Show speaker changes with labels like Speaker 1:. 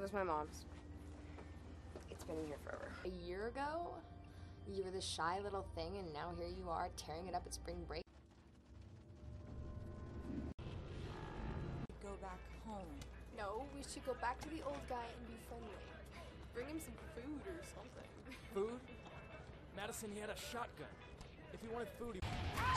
Speaker 1: It was my mom's. It's been in here forever.
Speaker 2: A year ago, you were this shy little thing, and now here you are tearing it up at spring break.
Speaker 3: Go back home.
Speaker 4: No, we should go back to the old guy and be friendly. Bring him some food or something.
Speaker 5: Food? Madison, he had a shotgun. If he wanted food, he. Ah!